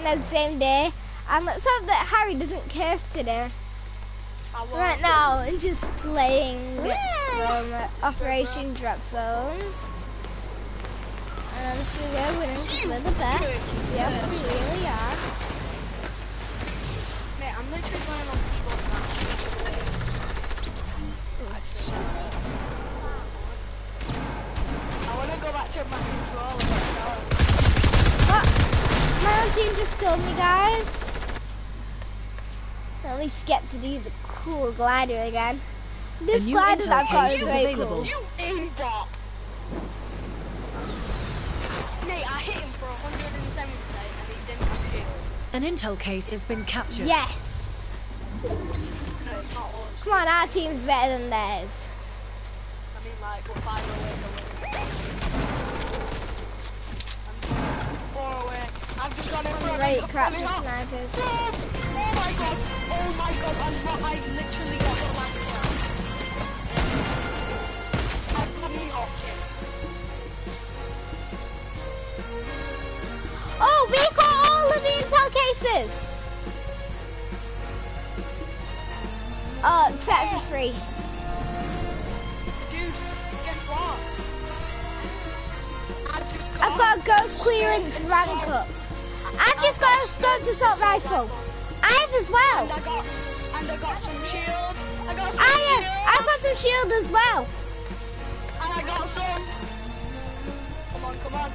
and the same day. And let's hope that Harry doesn't curse today. Right now, I'm just playing some Operation Drop Zones. And I'm still we're winning because we're the best. Yes, we really are. Mate, I'm literally going on I want to go back to my controller. My own team just killed me, guys. At least get to do the cool glider again. This glider that I've got is very cool. You aimbot! Nate, I hit him for 170 and he didn't have shield. An intel case has been captured. Yes! Come on, our team's better than theirs. I mean, like, I've just got Great crap for snipers. Oh, oh my god! Oh my god! I'm not, I literally got the last kill. I off Oh, we got all of the intel cases! Uh, oh, except for free. Dude, guess what? I've got a ghost clearance rank up. I've just got a scoped assault rifle. I have as well. And I got, and I got some shield. I got some I shield. have, I've got some shield as well. And I got some. Come on, come on,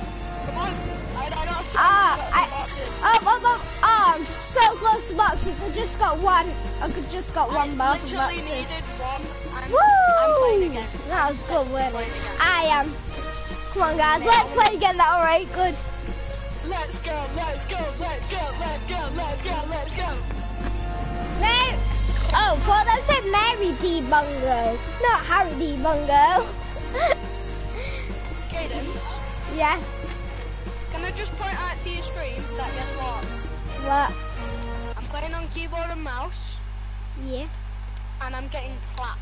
come on. And I got some. Ah, I I, got some boxes. oh, oh, oh, oh, I'm so close to boxes. I just got one. I could just got one I for literally boxes. needed one. And Woo! again. That was good, wasn't it? I am. Come on, guys, let's play again. That alright? Good. Let's go, let's go, let's go, let's go, let's go, let's go. Mary. Oh, thought that said Mary D. Bungo, not Harry D. Bungo. Cadence, yeah. can I just point out to your stream that guess what? What? I'm playing on keyboard and mouse, Yeah. and I'm getting clapped.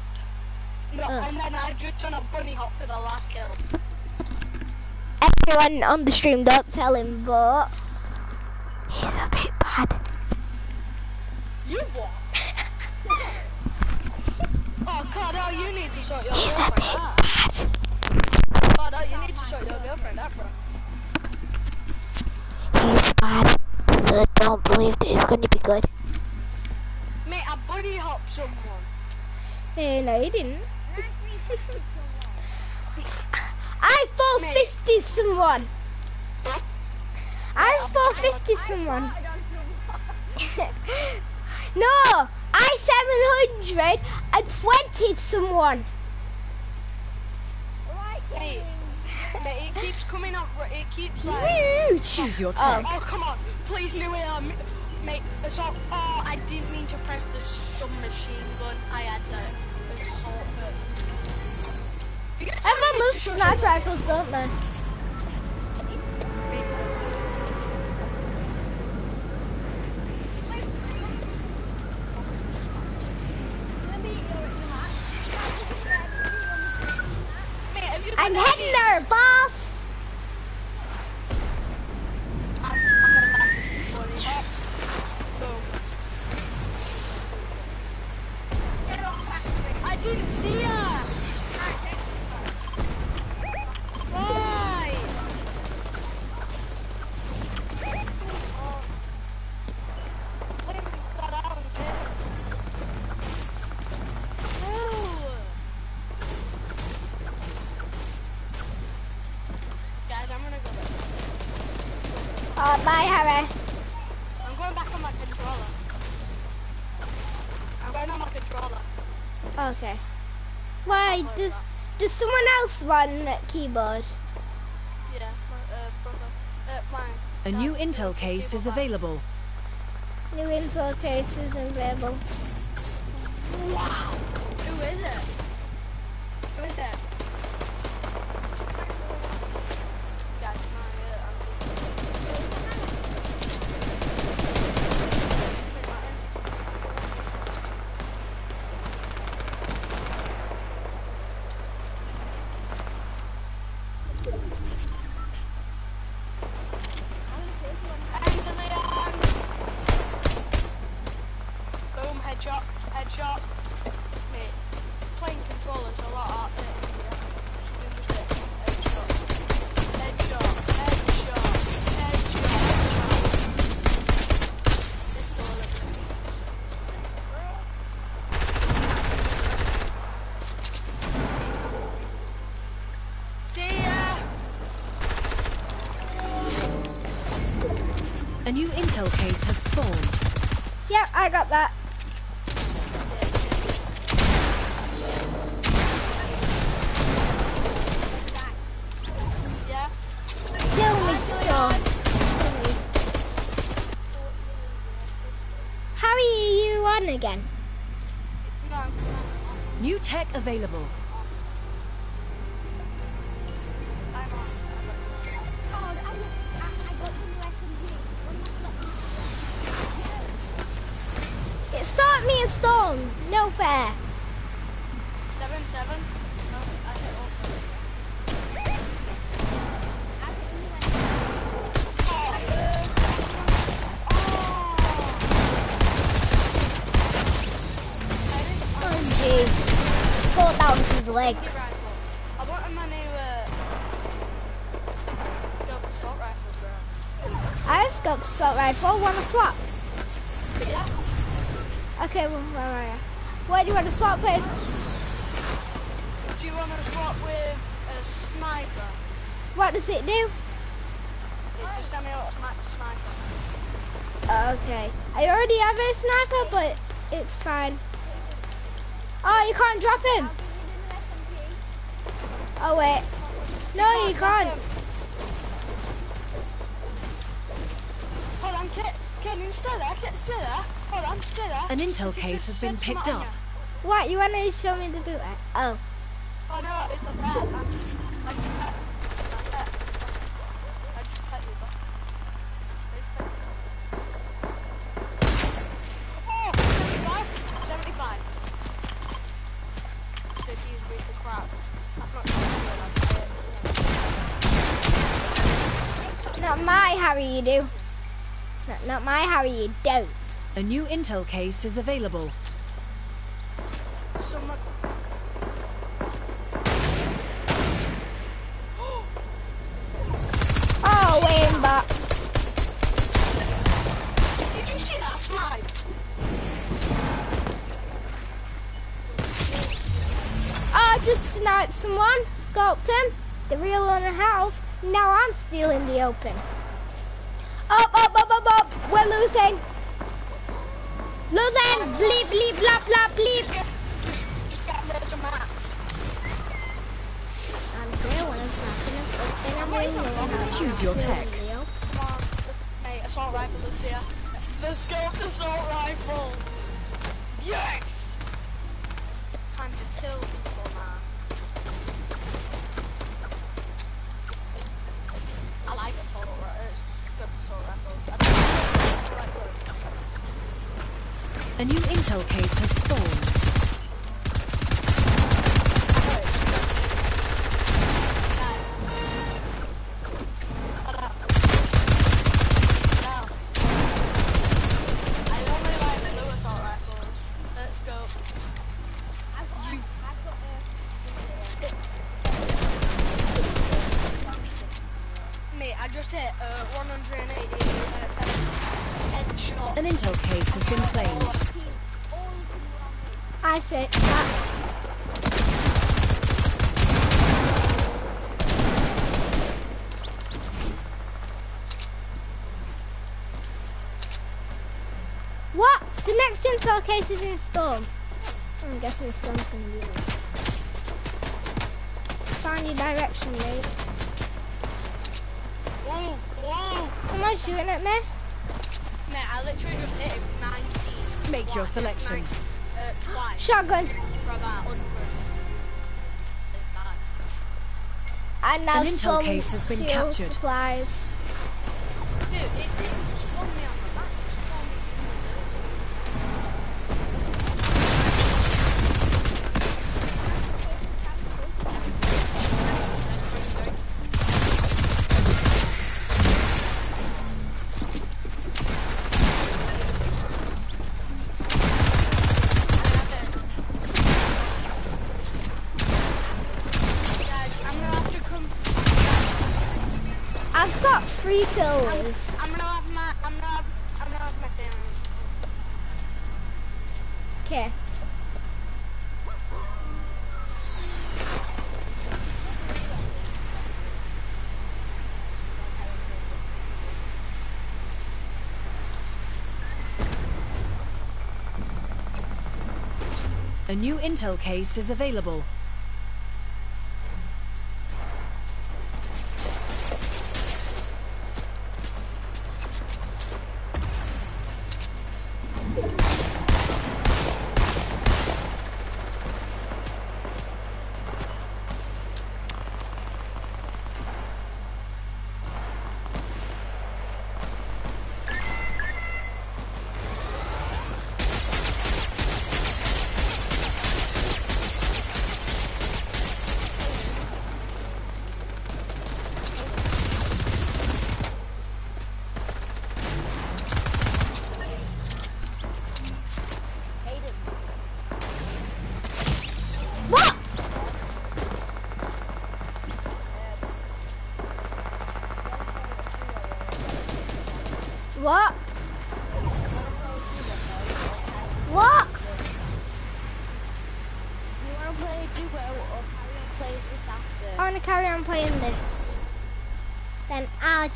No, Uh. and then I just done a bunny hop for the last kill. Everyone on the stream, don't tell him, but he's a bit bad. You what? oh, Cardo, oh, you need to sort your He's a bit out. bad. Cardo, oh, you need to sort your girlfriend out, bro. He's bad. So don't believe that it's going to be good. Mate, I bunny hop someone. Hey, no, you didn't. I 450 someone. I'm 450 someone. no, I 700 and 20 someone. Mate, mate, it keeps coming up, it keeps like... Choose your Oh. Oh, come on. Please, New um, Mate, assault. Oh, I didn't mean to press the submachine gun. I had the assault button. Loves to show sniper rifles, don't they? Oh, bye, Harry. I'm going back on my controller. I'm going on my controller. Okay. Why does does someone else run that keyboard? Yeah, my uh, brother. Uh, mine. A new intel case is available. New intel cases is available. Wow. New intel case has spawned. Yep, I got that. Kill me, Storm. Harry, are you on again? New tech available. Want to swap? Yeah. Okay, well, where are you? Where do you want to swap with? Do you want to swap with a sniper? What does it do? It's just semi-automatic sniper. Okay. I already have a sniper, but it's fine. Oh, you can't drop him. Oh, wait. No, you can't. Hold on, Kit. Kit, you stay there. Kit, stay there. Hold on, stay there. An intel case has been picked up. What, you want to show me the boot? Oh. Oh no, it's a pet. A new intel case is available. Someone. Oh, way. Did you see that slide? I just sniped someone, scoped him. The real on a half. Now I'm still in the open. Up, up, up, up, up. We're losing. Losing. Leap, leap, lap, lap, leap. Just, just loads of mats. I'm there when I'm snapping and scoping. I'm really low. Choose your tech. Come on, hey, assault rifle is here. The scoped assault rifle. Yes. Time to kill Make your selection. nine- uh, twice. Shotgun. For about 100. And now An intel Storm's case has been captured. supplies. Dude, New intel case is available.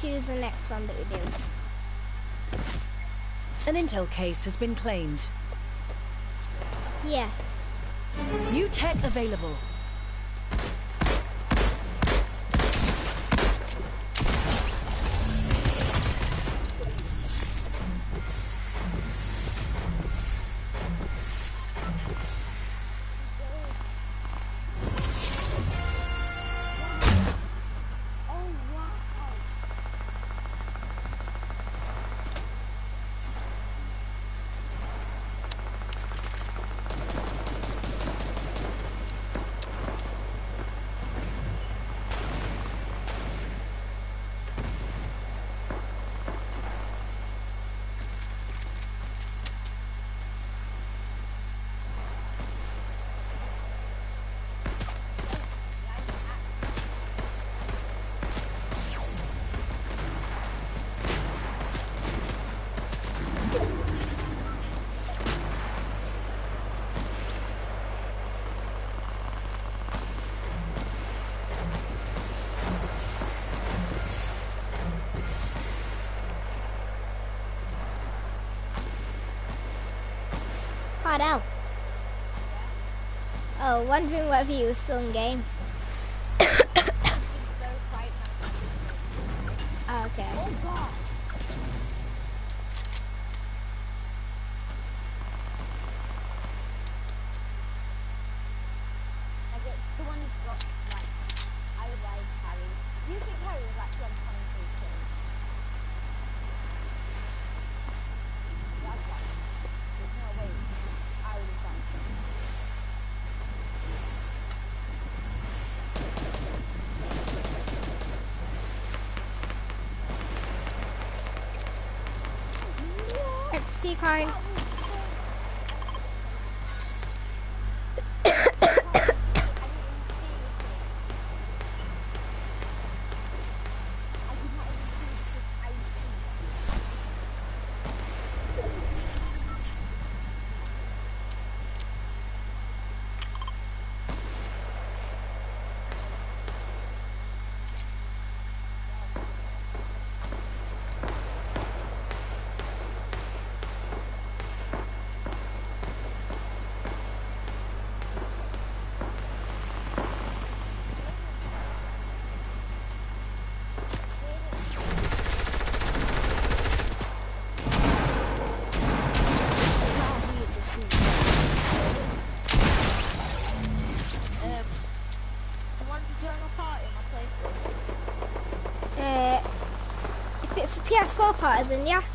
choose the next one that we do. An intel case has been claimed. Yes. New tech available. out. Oh, wondering whether he was still in game. SD card. scorecard has been Yahoo!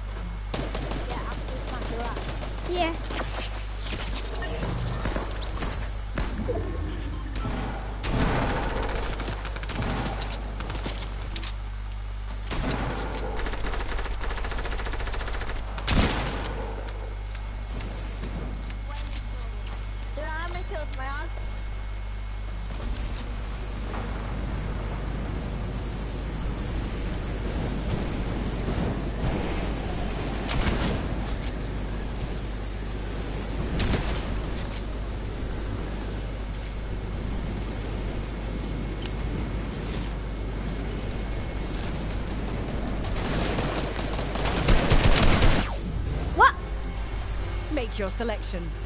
Your selection.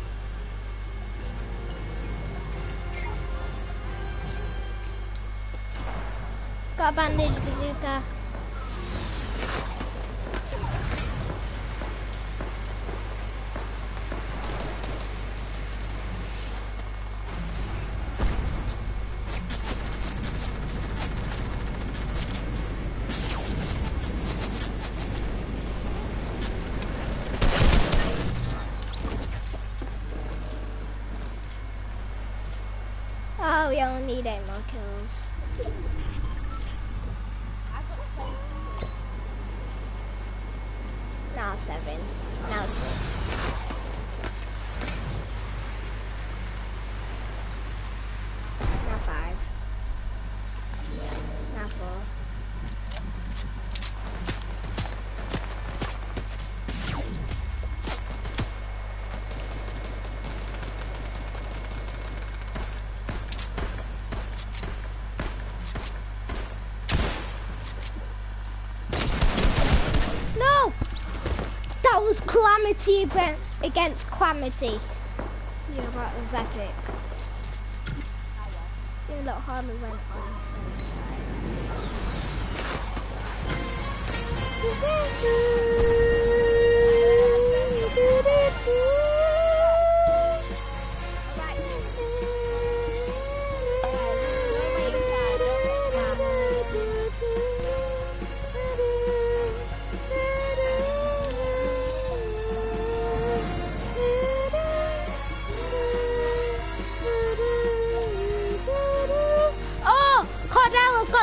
Five. Now four. No! That was Calamity against Calamity. Yeah, that was epic. It hardly went on first Oh,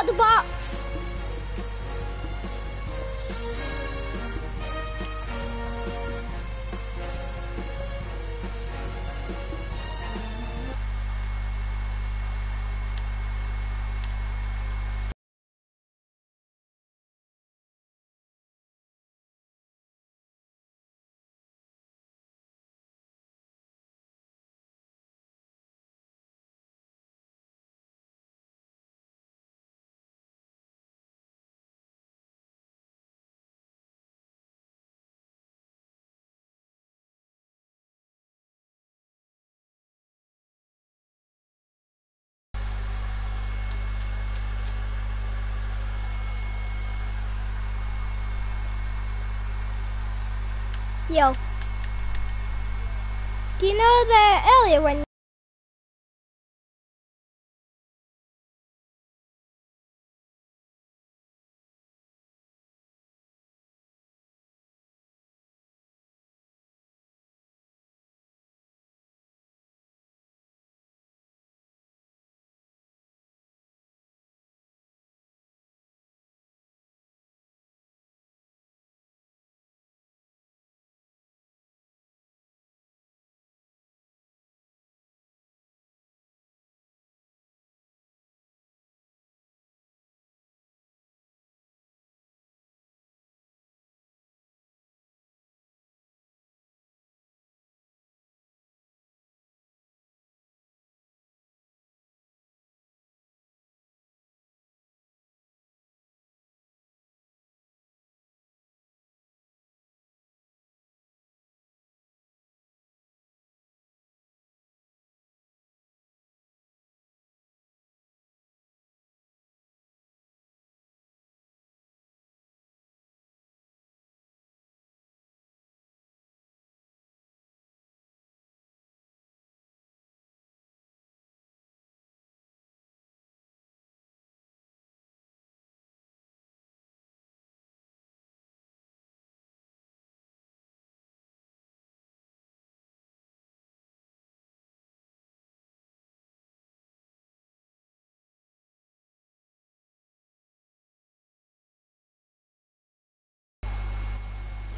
Cardell, I've Yo. Do you know that earlier when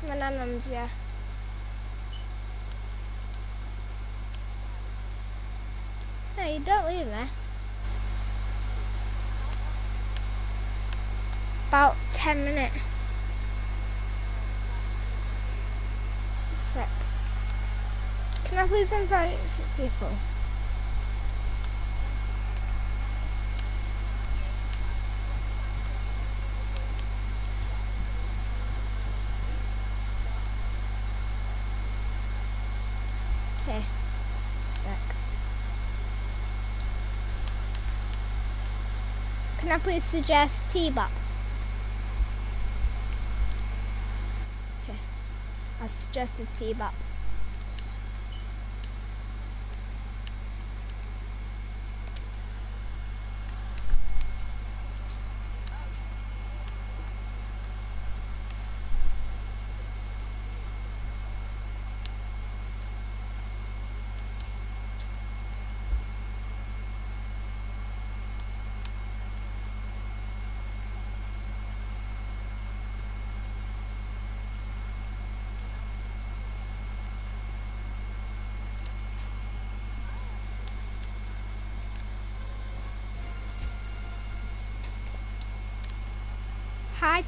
my nan's, yeah. No, you don't leave there. About 10 minutes. Sec. Can I please invite people? Okay. Sec. Can I please suggest T-Bop? Okay. I suggested T-Bop.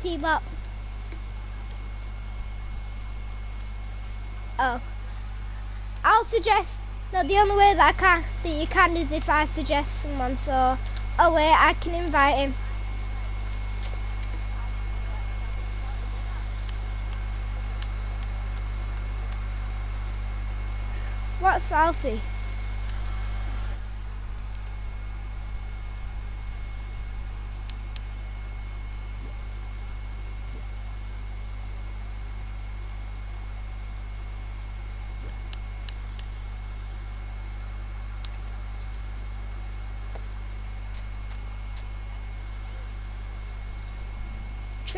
Hi, T-Bop. Oh. I'll suggest, no, the only way that I can, that you can is if I suggest someone, so, oh wait, I can invite him. What's Alfie?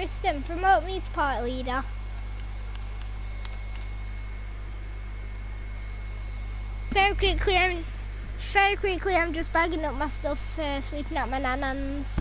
Tristan, promote me to part leader. Very quickly, I'm very quickly. I'm just bagging up my stuff, uh, sleeping at my nanans.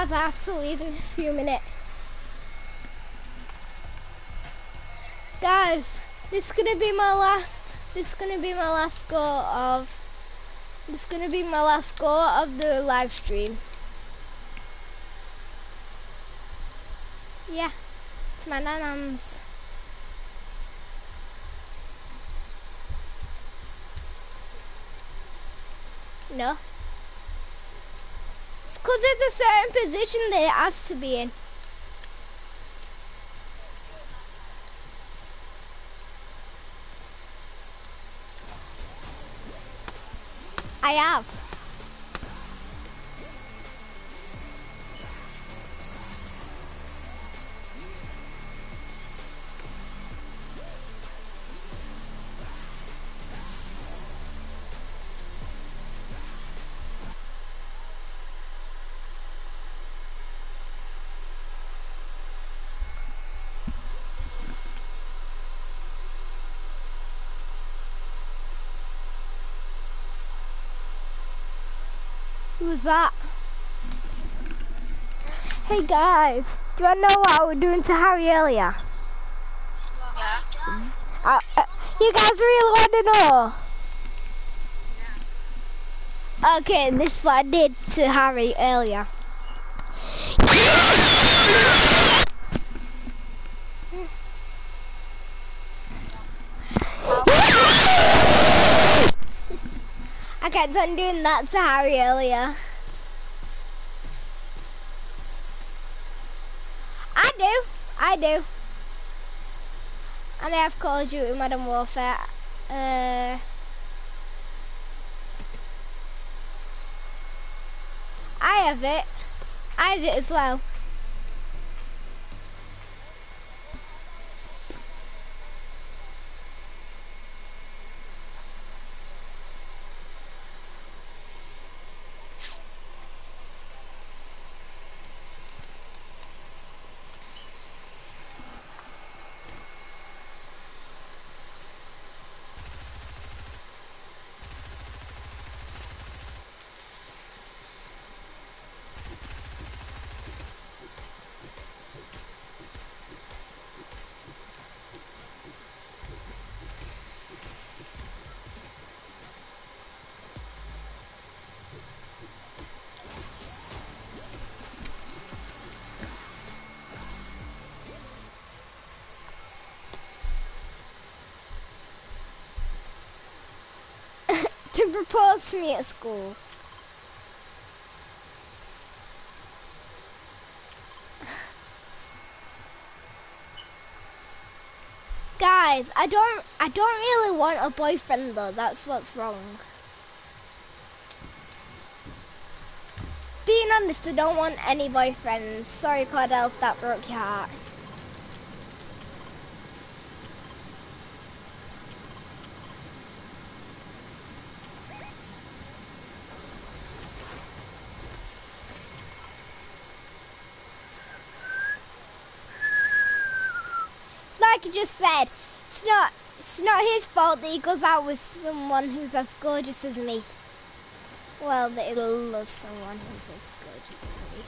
Guys, I have to leave in a few minutes. Guys, this is gonna be my last. This is gonna be my last go of. This is gonna be my last go of the live stream. Yeah, to my nanans. No. It's because there's a certain position that it has to be in. I have. Who's that? Hey guys, do you know what I was doing to Harry earlier? Yeah. Uh, uh, you guys really want to know? Okay, this is what I did to Harry earlier. I kept on doing that to Harry earlier. I do, I do. And I have Call of Duty Modern Warfare. Uh, I have it. I have it as well. To propose to me at school. Guys, I don't I don't really want a boyfriend though, that's what's wrong. Being honest, I don't want any boyfriends. Sorry Cordell if that broke your heart. like I just said, it's not it's not his fault that he goes out with someone who's as gorgeous as me. Well, that he loves someone who's as gorgeous as me.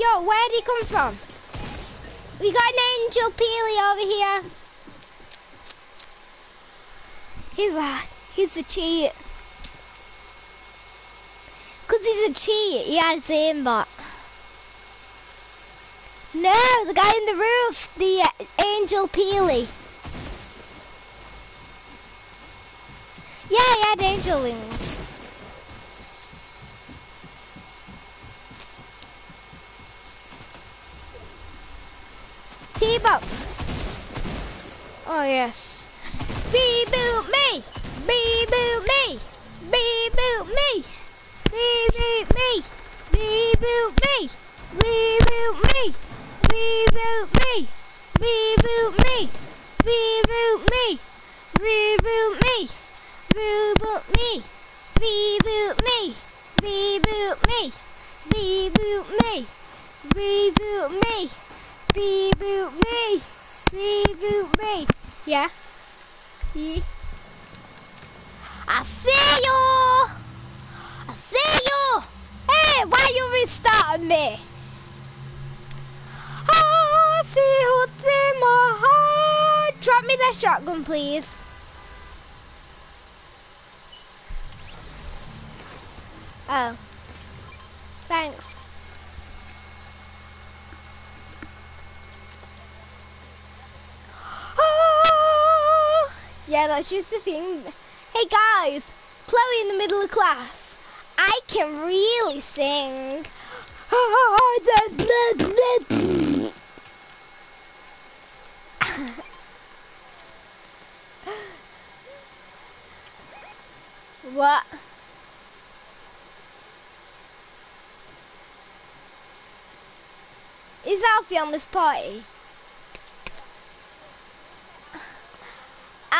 Yo, where'd he come from? We got an angel peely over here. He's a he's a cheat. Cause he's a cheat. He has aimbot. No, the guy in the roof, the uh, angel peely. Yeah, he had angel wings. T-Bop. Oh yes. Reboot me! Reboot me! Reboot me! Reboot me! Reboot me! Reboot me! Reboot me! Reboot me! Reboot me! Reboot me! Reboot me! Reboot me! Reboot me! Reboot me! Reboot me! Reboot me! Reboot me! Yeah? Yeah. I see you! I see you! Hey, why you restarting me? I see what's in my heart. Drop me that shotgun, please. Oh. Thanks. Ah! Yeah, that's just the thing. Hey guys, Chloe in the middle of class. I can really sing. what? Is Alfie on this party?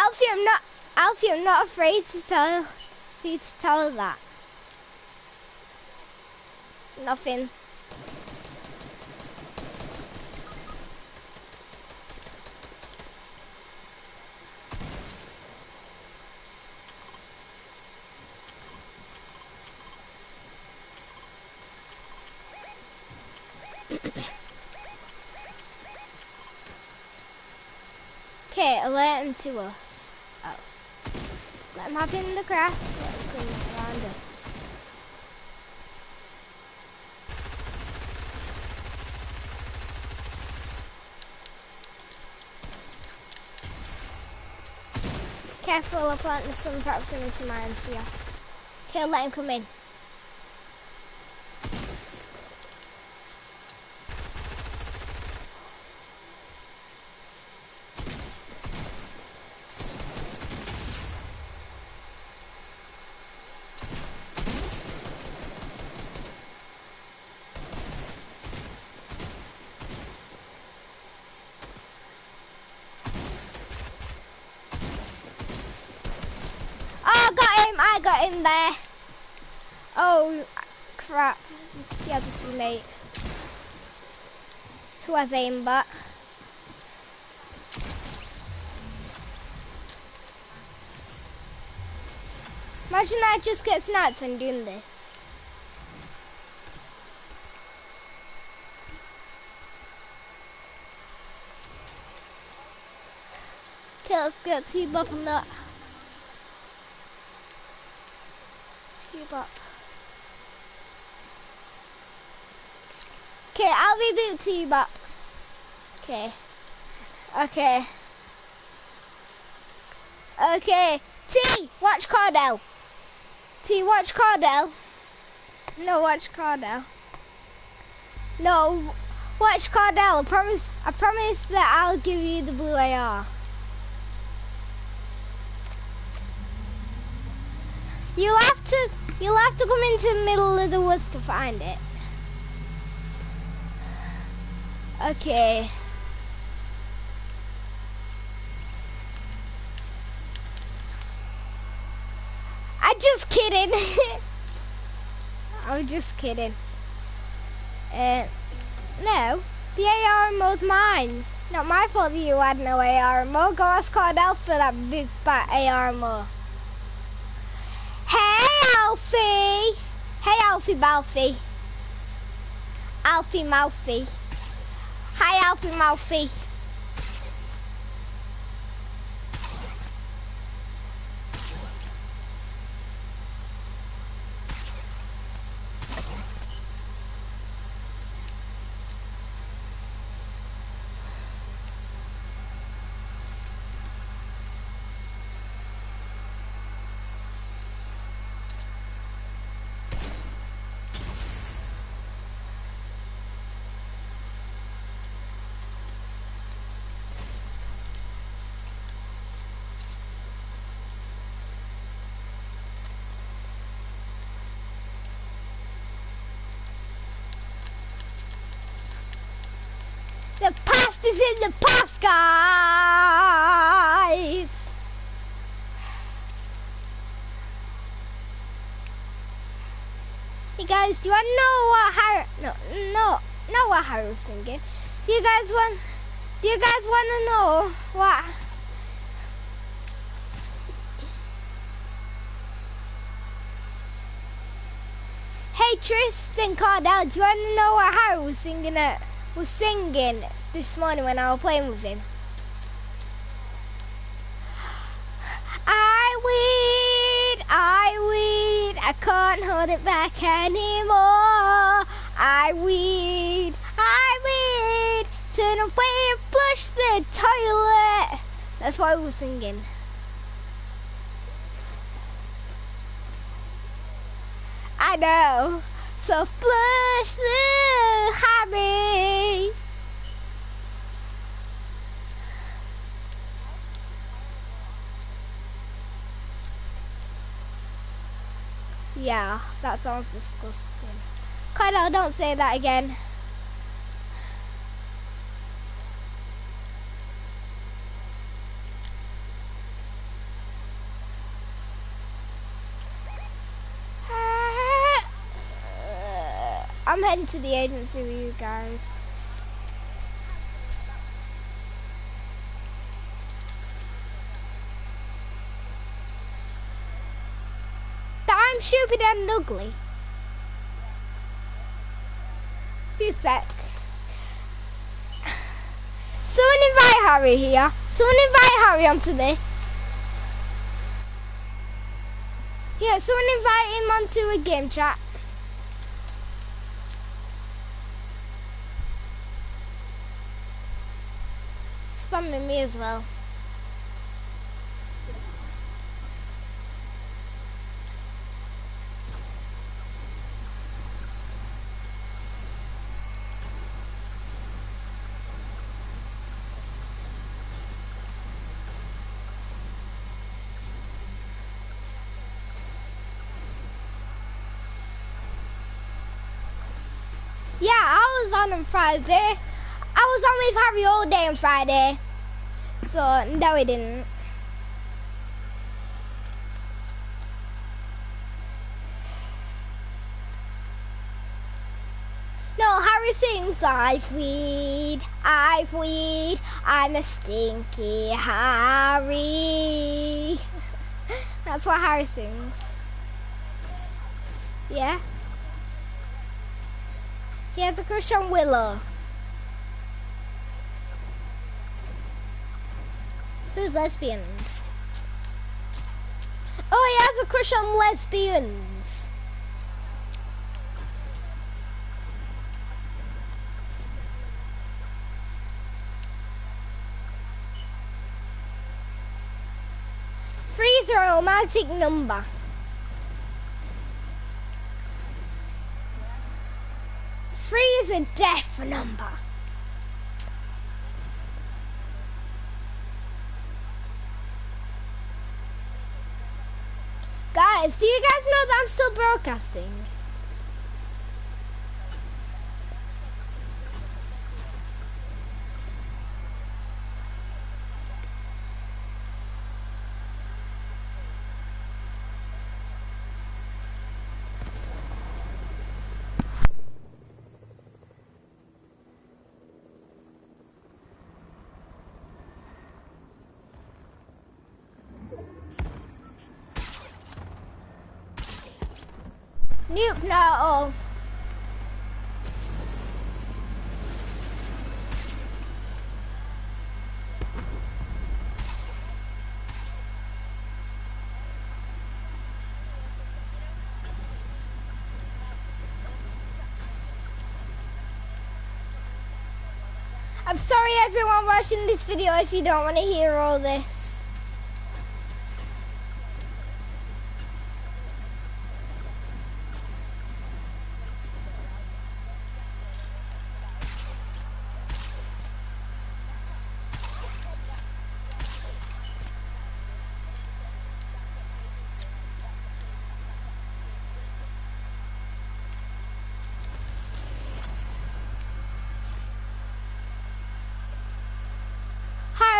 Alfie, I'm not. Alfie, I'm not afraid to tell you to tell her that. Nothing. Let him to us. Oh. Let him hop in the grass. Let him come around us. Careful of planting some proximity mines here. Okay, let him come in. Oh, got him! I got him there. Oh, crap. He has a teammate. Who has aimbot? Imagine that just gets nuts when doing this. Okay, let's get T-Bop on that. T-Bop. Okay, I'll reboot T-Bop. Okay. Okay. Okay. T, watch Cardell. T, watch Cardell. No, watch Cardell. No, watch Cardell. I promise. I promise that I'll give you the blue AR. You'll have to. You'll have to come into the middle of the woods to find it. Okay. I'm just kidding. I'm just kidding. Uh, no, the ARMO's mine. Not my fault that you had no ARMO. Go ask Cardell for that big fat ARMO. Hey, Alfie. Hey, Alfie Balfie. Alfie Mouthy. Hi, Alfie Mouthy. The past is in the past, guys. Hey guys, do to know what Harry? No, no, know what Harry was singing. Do you guys want? Do you guys want to know what? Hey Tristan Cardell, do you want to know what Harry was singing at? Was singing this morning when I was playing with him. I weed, I weed, I can't hold it back anymore. I weed, I weed, turn away and flush the toilet. That's what I was singing. I know. So flush the hobby. Yeah, that sounds disgusting. Kyle, don't say that again. I'm heading to the agency with you guys. I'm stupid and ugly. Few sec. Someone invite Harry here. Someone invite Harry onto this. Yeah, someone invite him onto a game chat. Spamming me as well. Yeah, I was on on Friday. I was on with Harry all day on Friday. So, no, he didn't. No, Harry sings, I've weed, I've weed, I'm a stinky Harry. That's what Harry sings. Yeah? He has a crush on Willow. Who's lesbian? Oh, he has a crush on lesbians. Is romantic number. Is a deaf number. Guys, do you guys know that I'm still broadcasting? Nope, all. I'm sorry everyone watching this video if you don't want to hear all this.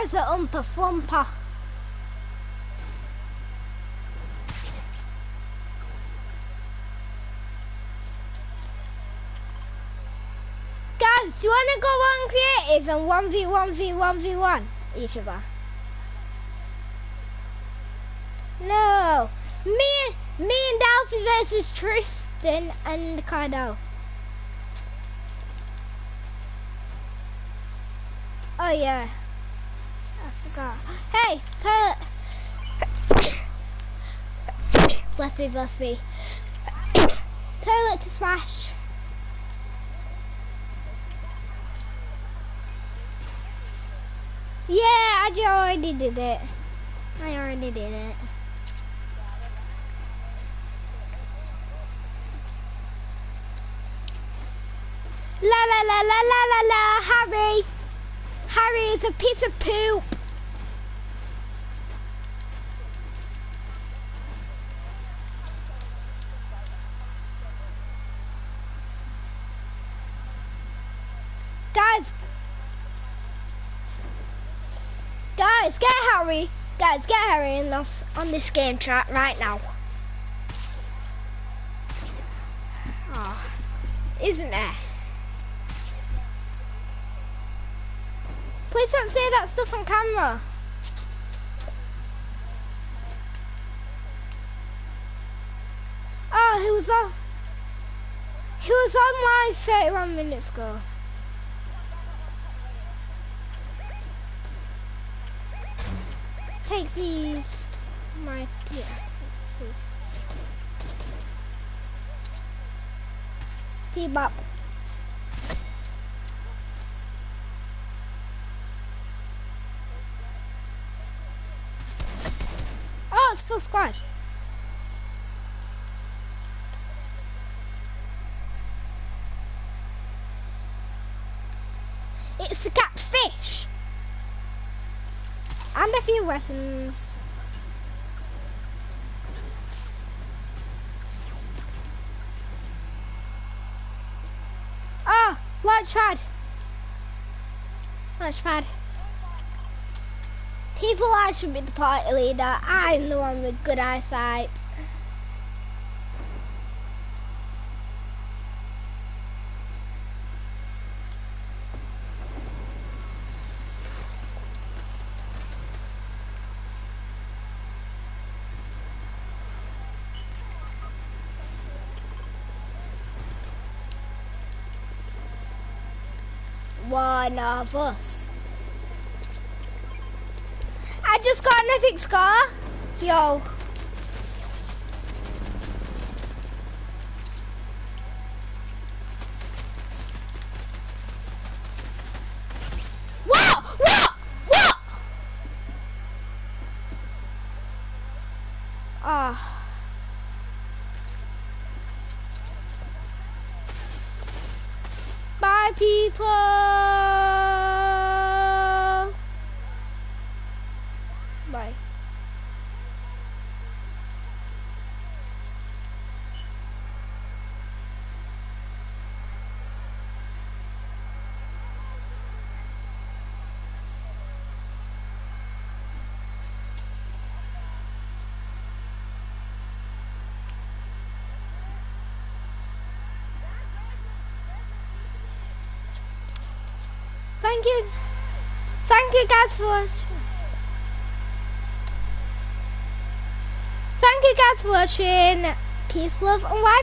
How's a umpa flumper? Guys, do you want to go on creative and 1v1v1v1 each of us? No. Me, me and Alfie versus Tristan and Cardell. Oh yeah. Forgot. Hey, toilet. bless me, bless me. toilet to smash. Yeah, I already did it. I already did it. La la la la la la la, Harry. Harry is a piece of poop. Guys, guys, get Harry. Guys, get Harry in this on this game chat right now. Oh, isn't there? Please don't say that stuff on camera. Oh, he was off. He was online 31 minutes ago. Take these. My yeah, this. Up. Oh, it's full squad. It's a catfish. And a few weapons. Ah, launch pad. Launch pad. People, I should be the party leader. I'm the one with good eyesight. One of us. I just got an epic scar. Yo. Thank you. Thank you guys for watching. Thank you guys for watching. Peace, love, and life.